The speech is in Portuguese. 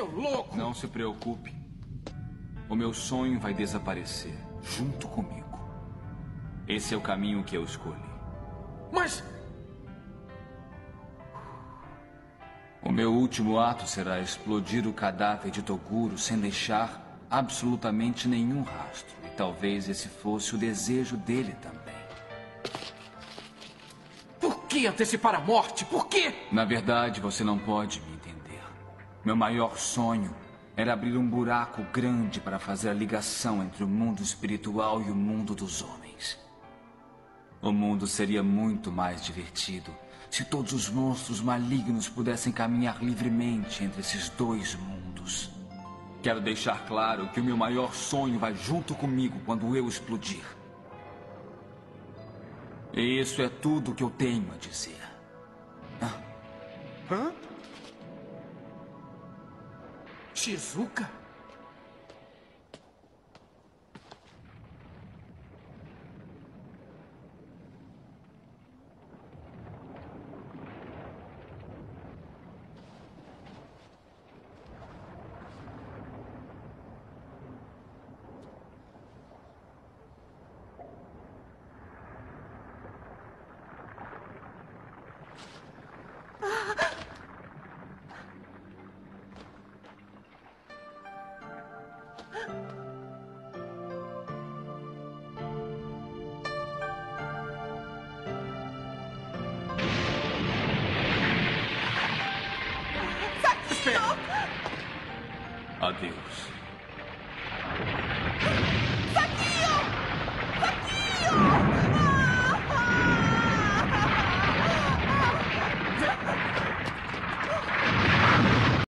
seu louco! Não se preocupe. O meu sonho vai desaparecer junto comigo. Esse é o caminho que eu escolhi. Mas. O meu último ato será explodir o cadáver de Toguro sem deixar absolutamente nenhum rastro. E talvez esse fosse o desejo dele também. Por que antecipar a morte? Por quê? Na verdade, você não pode me. Meu maior sonho era abrir um buraco grande para fazer a ligação entre o mundo espiritual e o mundo dos homens. O mundo seria muito mais divertido se todos os monstros malignos pudessem caminhar livremente entre esses dois mundos. Quero deixar claro que o meu maior sonho vai junto comigo quando eu explodir. E isso é tudo que eu tenho a dizer. Hã? Shizuka? Adeus.